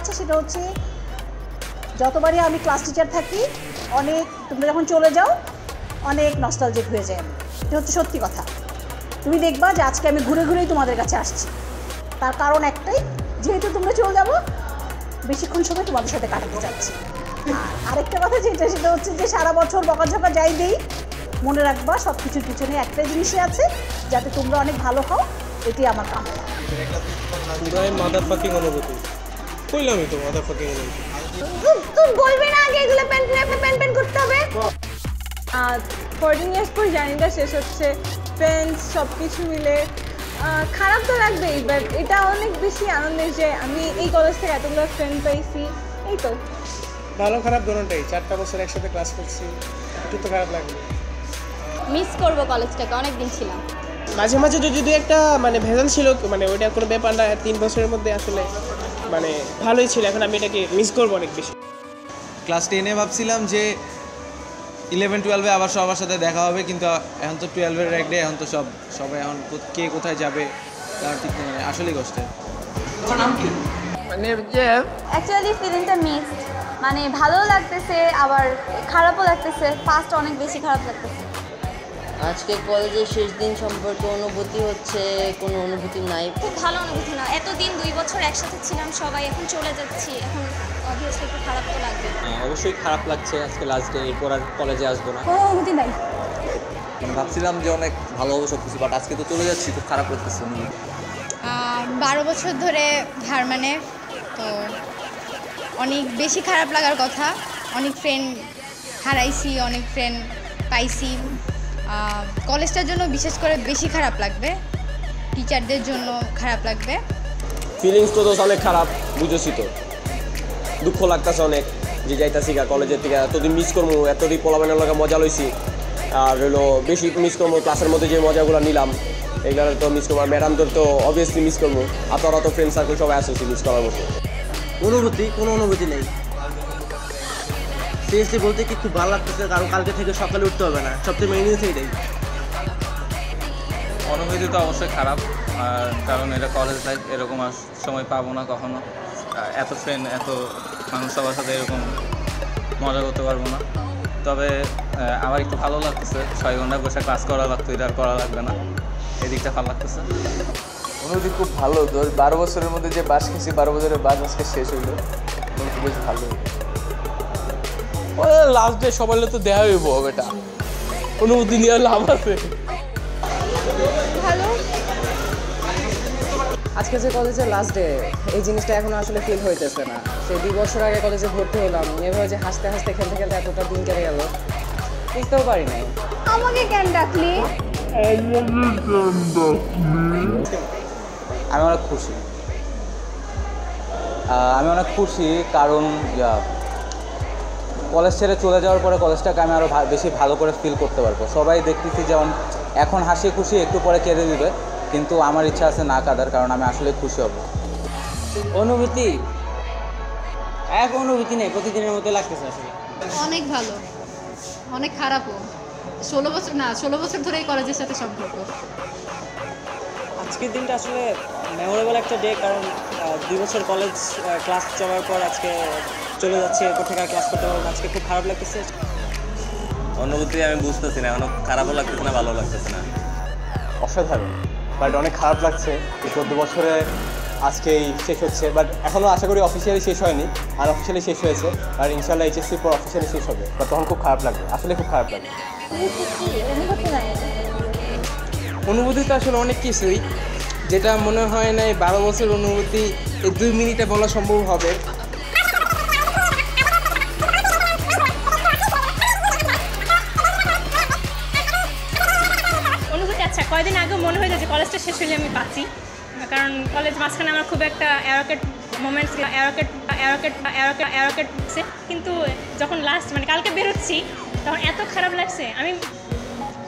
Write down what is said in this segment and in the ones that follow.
আছে সেটা হচ্ছে, যতবারই আমি ক্লাস টিচার থাকি, অনেক তোমরা যখন চলে যাও, অনেক নস্টালজিক হয়ে যায়। আমি এটা হচ্ছে সত্যি কথা। তুমি দেখবা যে আজকে আমি ঘুরে ঘুরেই তোমাদের কাছে আসছি। তার কারণ একটাই, যেহেতু তোমরা চলে যাব, বেশিক্ষণ সময় তোমাদের সাথে কাটাতে আর আরেকটা কথা যেটা, সেটা হচ্ছে যে সারা বছর বকাঝকা যাই দেই, মনে রাখবা সব কিছুর পিছনে একটাই জিনিসই আছে, যাতে তোমরা অনেক ভালো হও এটি আমার কাম মাদার অনুভূতি। কইলামই তো ফাকিং অনুভূতি তুমি বলবে না আগে এগুলো প্যান প্যান প্যান করতে হবে। আর ফোরটিন ইয়ার্স পর জার্নিটা শেষ হচ্ছে। ফ্রেন্ডস সব কিছু মিলে খারাপ তো লাগবেই বাট এটা অনেক বেশি আনন্দের যে আমি এই কলেজ থেকে এতগুলো ফ্রেন্ড পাইছি। এই তো। ভালো খারাপ দোনোটাই চারটা বছর একসাথে ক্লাস করছি একটু তো খারাপ লাগবে। মিস করব কলেজটাকে অনেক দিন ছিলাম। মাঝে মাঝে যদি একটা মানে ভেজাল ছিল মানে ওইটা কোনো ব্যাপার না তিন বছরের মধ্যে আসলে মানে ভালোই ছিল এখন আমি এটাকে মিস করব অনেক বেশি। ক্লাস টেনে ভাবছিলাম যে ইলেভেন টুয়েলভে আবার সবার সাথে দেখা হবে কিন্তু এখন তো টুয়েলভের এক ডে এখন তো সব সবাই এখন কে কোথায় যাবে তার ঠিক মানে আসলেই কষ্টে অ্যাকচুয়ালি ফিলিংটা মিক্সড মানে ভালোও লাগতেছে আবার খারাপও লাগতেছে ফার্স্ট অনেক বেশি খারাপ লাগতেছে। আজকে কলেজের শেষ দিন সম্পর্কে অনুভূতি হচ্ছে কোনো অনুভূতি নাই? খুব ভালো অনুভূতি না। এতদিন দুই বছর একসাথে ছিলাম সবাই এখন চলে যাচ্ছি। এখন অবভিয়াসলি একটু খারাপ তো লাগবে। অবশ্যই খারাপ লাগছে আজকে লাস্ট ডে এরপর আর কলেজে আসব না। কোনো অনুভূতি নাই। মানে ভাবছিলাম যে অনেক ভালো হবে সব কিছু বাট আজকে তো চলে যাচ্ছি খুব খারাপ লাগতেছে বারো বছর ধরে হার মানে তো অনেক বেশি খারাপ লাগার কথা। অনেক ফ্রেন্ড হারাইছি অনেক ফ্রেন্ড পাইছি। কলেজটার জন্য বিশেষ করে বেশি খারাপ লাগবে? টিচারদের জন্য খারাপ লাগবে? ফিলিংস তো অনেক খারাপ বুঝেছি তো। দুঃখ লাগতেছে অনেক যে যাইতাছি গা কলেজের থেকে। এতদিন মিস করব এতদিন পোলাবানের লগে মজা লইছি। আর হলো বেশি মিস করব ক্লাসের মধ্যে যে মজাগুলো নিলাম এগুলো তো মিস করব আর ম্যাডামদের তো অবভিয়াসলি মিস করব আপনারা তো ফ্রেন্ড সার্কেল সবাই আসেছি মিস করার মতো। অনুভূতি কোনো অনুভূতি নেই। সিরিয়াসলি বলতে কি খুব ভালো লাগতেছে কারণ কালকে থেকে সকালে উঠতে হবে না। সবচেয়ে মেইন জিনিস এইটাই। অনুভূতি তো অবশ্যই খারাপ আর কারণ এটা কলেজ লাইফ এরকম আর সময় পাবো না কখনো। এত ফ্রেন্ড এত মানুষ সবার সাথে এরকম মজা করতে পারব না। তবে আমার একটু ভালো লাগতেছে ছয় ঘণ্টা বসে ক্লাস করা লাগতো এটা আর করা লাগবে না। এই দিকটা ভালো লাগতেছে। অনুভূতি খুব ভালো বারো বছরের মধ্যে যে বাস খেয়েছি বারো বছরের বাস আজকে শেষ হইল। অনুভূতি বেশ ভালো। লাস্ট ডে সবাই তো দেওয়া হইব এটা অনুমতি নিয়ে লাভ আছে। আজকে যে কলেজের লাস্ট ডে এই জিনিসটা এখন আসলে ফিল হইতেছে না। সেই দুই বছর আগে কলেজে ভর্তি হলাম এভাবে যে হাসতে হাসতে খেলতে খেলতে এতটা দিন কেটে গেল বুঝতেও পারি নাই। আমাকে কেন ডাকলি? আমি অনেক খুশি। আহ, আমি অনেক খুশি কারণ কলেজ ছেড়ে চলে যাওয়ার পরে কলেজটাকে আমি আরও বেশি ভালো করে ফিল করতে পারব। সবাই দেখতেছি যেমন এখন হাসি খুশি একটু পরে কেড়ে দিবে কিন্তু আমার ইচ্ছা আছে না কাদার কারণ আমি আসলে খুশি হব। অনুভূতি? এক অনুভূতি নেই প্রতিদিনের মতো লাগতেছে আসলে। অনেক ভালো। অনেক খারাপও। ষোলো বছর না ষোলো বছর ধরে এই কলেজের সাথে সম্পর্ক। আজকের দিনটা আসলে মেমোরেবল একটা ডে কারণ দুই বছর কলেজ ক্লাস চলার পর আজকে চলে যাচ্ছে এরপর থেকে ক্লাস করতে পারব আজকে খুব খারাপ লাগতেছে। অনুভূতি আমি বুঝতেছি না এখনও খারাপও লাগতেছে না ভালো লাগতেছে না। অসাধারণ। বাট অনেক খারাপ লাগছে এই চোদ্দ বছরে আজকেই শেষ হচ্ছে। বাট এখনও আশা করি অফিসিয়ালি শেষ হয়নি আর অফিসিয়ালি শেষ হয়েছে। আর ইনশাল্লাহ এইচএসসির পর অফিসিয়ালি শেষ হবে। বাট তখন খুব খারাপ লাগবে আসলে খুব খারাপ লাগবে। অনুভূতি তো আসলে অনেক কিছুই। যেটা মনে হয় না এই বারো বছর অনুভূতি এই দুই মিনিটে বলা সম্ভব হবে। আচ্ছা কয়দিন আগে মনে হয়েছে যে কলেজটা শেষ হলে আমি বাঁচি? কারণ কলেজ মাঝখানে আমার খুব একটা অ্যারোকেট মোমেন্টস অ্যারোকেট অ্যারোকেট অ্যারোকেট অ্যারোকেট কিন্তু যখন লাস্ট মানে কালকে বেরোচ্ছি, তখন এত খারাপ লাগছে। আমি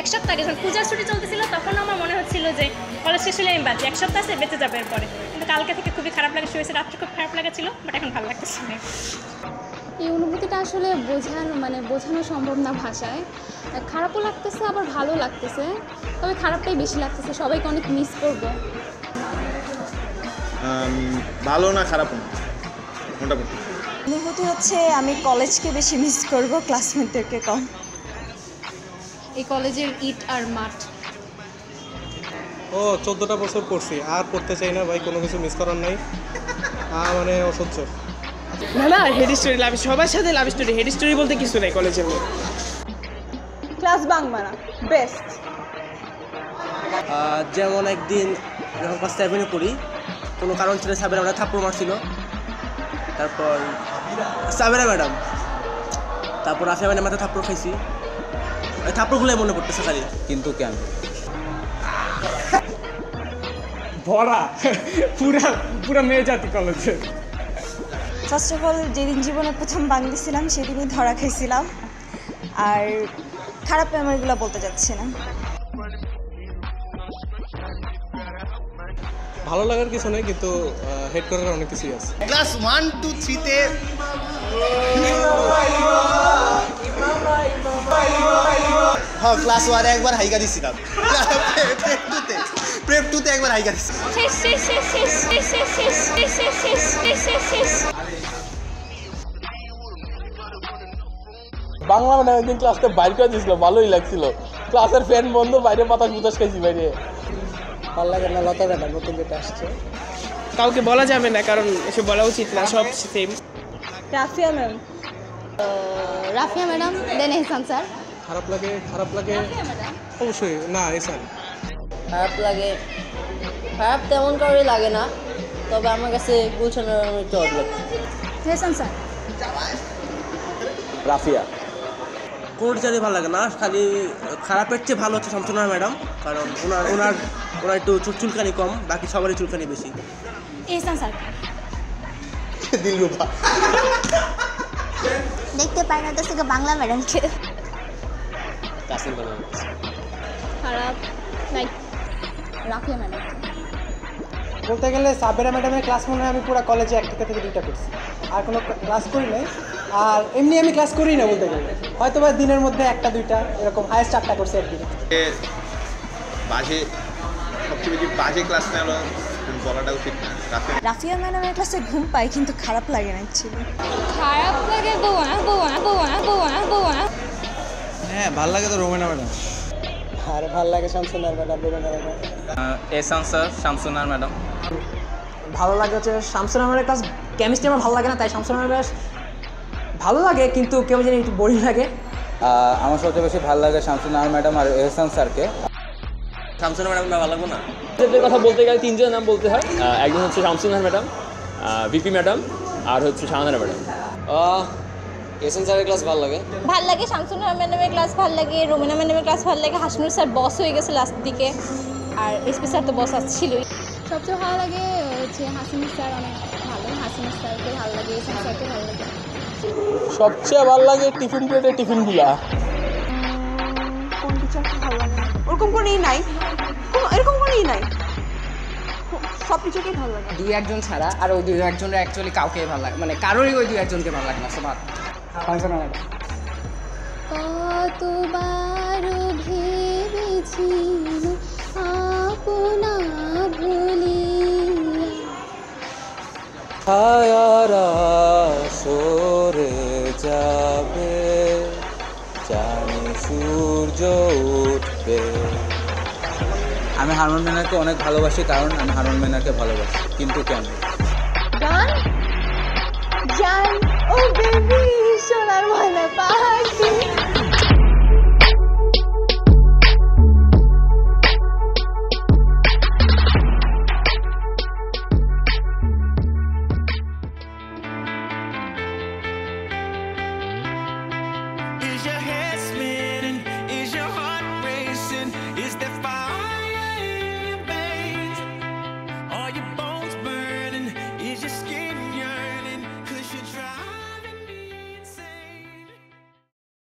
এক সপ্তাহ আগে যখন পূজার ছুটি চলতেছিল তখন আমার মনে হচ্ছিল যে কলেজ শেষ হলে আমি বাঁচি এক সপ্তাহ আছে বেঁচে যাবে এরপরে। কিন্তু কালকে থেকে খুবই খারাপ লাগে শুয়েছে রাত্রে খুব খারাপ লাগছিল বাট এখন ভালো লাগতেছে। এই অনুভূতিটা আসলে বোঝানো মানে বোঝানো সম্ভব না ভাষায়। খারাপও লাগতেছে আবার ভালো লাগতেছে। তবে খারাপটাই বেশি লাগতেছে সবাইকে অনেক মিস করব। ভালো না খারাপ না? মোটামুটি। অনুভূতি হচ্ছে আমি কলেজকে বেশি মিস করব ক্লাসমেটদেরকে কম। এই কলেজের ইট আর মাঠ। ও চোদ্দোটা বছর পড়ছি আর পড়তে চাই না ভাই কোনো কিছু মিস করার নাই। মানে অসহ্য। না না হেড স্টোরি লাভ সবার সাথে লাভ স্টোরি হেড স্টোরি বলতে কিছু নেই কলেজের মধ্যে। ক্লাস বাং বেস্ট যেমন একদিন যখন ক্লাস সেভেনে পড়ি কোনো কারণ ছিল সাবেরা ম্যাডাম থাপ্পড় মারছিল। তারপর সাবেরা ম্যাডাম তারপর আফিয়া ম্যাডাম মাথায় থাপ্পড় খাইছি। থাপ্পড়গুলোই মনে পড়তেছে খালি। কিন্তু কেন? ভরা পুরা পুরা মেয়ে জাতি কলেজে ফার্স্ট অফ অল যেদিন জীবনে প্রথম বাংলি ছিলাম সেদিনই ধরা খাইছিলাম। আর খারাপ মেমোরিগুলো বলতে যাচ্ছি না। ভালো লাগার কিছু নেই কিন্তু হেড করার অনেক কিছুই আছে। ক্লাস ওয়ান টু থ্রিতে ক্লাস ওয়ানে একবার হাইকা দিছিলাম। প্রেম টুতে একবার হাইকা দিছি বাংলা ম্যাডাম একদিন ক্লাসতে বাইর করে দিয়েছিল ভালোই লাগছিল। ক্লাসের ফ্যান বন্ধ বাইরে বাতাস বুতাস খাইছি বাইরে। ভালো লাগে না লতা ম্যাডাম নতুন যেটা আসছে। কাউকে বলা যাবে না কারণ এসব বলা উচিত না সব same Rafia ma'am. Rafia madam then Ehsan sir. খারাপ লাগে খারাপ লাগে? অবশ্যই না এসান খারাপ লাগে। খারাপ তেমন কারোরই লাগে না তবে আমার কাছে গুলশান একটু অড লাগে। স্যার রাফিয়া। কোনো টিচারই ভালো লাগে না খালি খারাপের চেয়ে ভালো হচ্ছে শামসুনা ম্যাডাম কারণ ওনার ওনার ওনার একটু চুল- চুলকানি কম বাকি সবারই চুলকানি বেশি। এহসান স্যার দিলরুবা। দেখতে পাই না তো থেকে বাংলা ম্যাডামকে। খারাপ লাইক রাফিয়া ম্যাডাম বলতে গেলে সাবেরা ম্যাডামের ক্লাস মনে হয় আমি পুরো কলেজে একটা থেকে দুইটা করছি। আর কোনো ক্লাস করি নাই। আর এমনি আমি ক্লাস করি না বলতে গেলে। হয়তো বা দিনের মধ্যে একটা দুইটা এরকম হায়েস্ট চারটা করছি একদিনে। বাজে সবচেয়ে বেশি বাজে ক্লাস হলো না। রাফিয়া ম্যাডামের ক্লাসে ঘুম পাই কিন্তু খারাপ লাগে না অ্যাকচুয়ালি খারাপ লাগে বউয়া বউয়া বউয়া বউয়া বউয়া হ্যাঁ ভালো লাগে তো রোমেনা ম্যাডাম। আর ভালো লাগে Shamsunnahar madam বেরোনা madam. Ehsan sir Shamsunnahar madam. ভালো লাগে হচ্ছে শামসুন আহমেদের ক্লাস কেমিস্ট্রি আমার ভালো লাগে না তাই শামসুন আহমেদের ক্লাস ভালো লাগে কিন্তু কেউ জানি একটু বোরিং লাগে। আমার সবচেয়ে বেশি ভালো লাগে শামসুনার ম্যাডাম আর এহসান স্যারকে। শামসুনা ম্যাডাম ভালো লাগবো না? কথা বলতে গেলে তিনজনের নাম বলতে হয়। একজন হচ্ছে শামসুনার ম্যাডাম ভিপি ম্যাডাম আর হচ্ছে শাহানারা ম্যাডাম। এসএন স্যারের ক্লাস ভালো লাগে? ভালো লাগে শামসুনা ম্যাডামের ক্লাস ভালো লাগে রোমিনা ম্যাডামের ক্লাস ভালো লাগে হাসনুর স্যার বস হয়ে গেছে লাস্ট দিকে আর এসপি স্যার তো বস ছিলই সবচেয়ে ভালো লাগে হচ্ছে হাসিনুর স্যার অনেক ভালো হাসিনুর স্যারকে ভালো লাগে স্যারকে ভালো লাগে। সবচেয়ে ভালো লাগে টিফিন প্লেটে টিফিনগুলা। কোন টিচারকে ভালো লাগে না? ওরকম কোনোই নাই। কোনো এরকম কোনোই নাই। সব টিচারকেই ভালো লাগে। দুই একজন ছাড়া আর ওই দুই একজনের অ্যাকচুয়ালি কাউকে ভালো লাগে মানে কারোরই ওই দুই একজনকে ভালো লাগে না সবার। কতবার ভেবেছি আপনা ভুলিয়া ছায়ারা সরে যাবে জানি সূর্য উঠবে। আমি হারমোন ম্যানারকে অনেক ভালোবাসি কারণ আমি হারমোন ম্যানারকে ভালোবাসি কিন্তু কেন? গান জান? Oh baby, sonar wanna party.